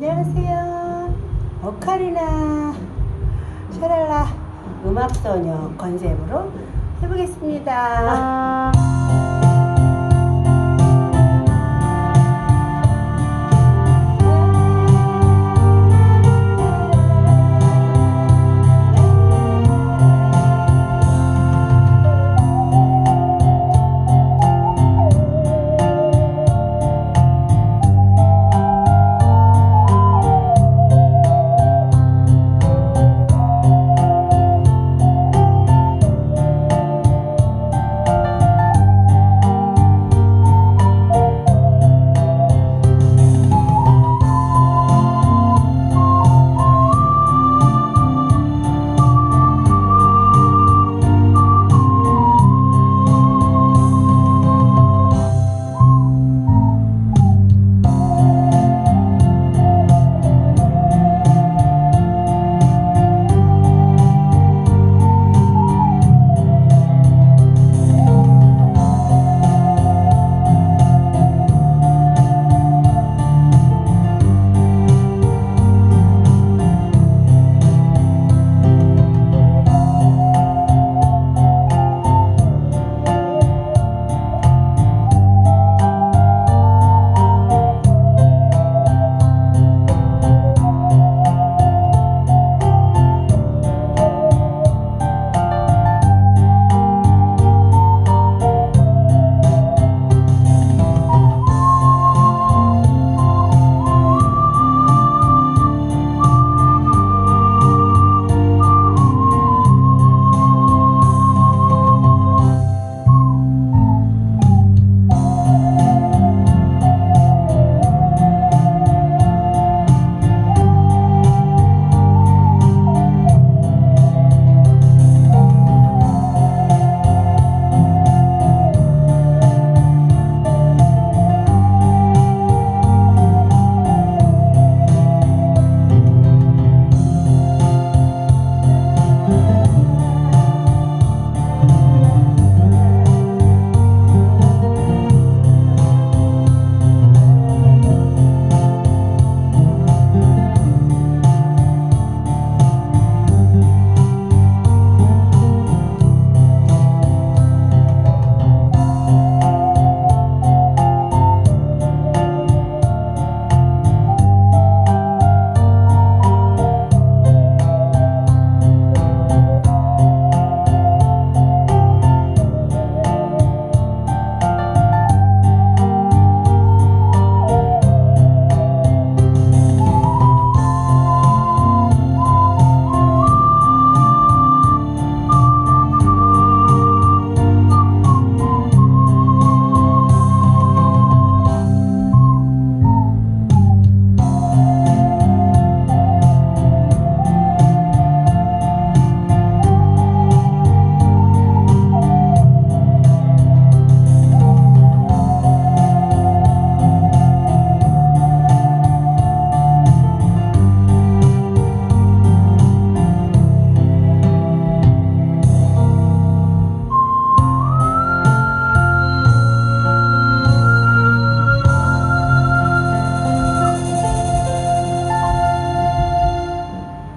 안녕하세요. 오카리나 샤랄라 음악소녀 컨셉으로 해보겠습니다. 아.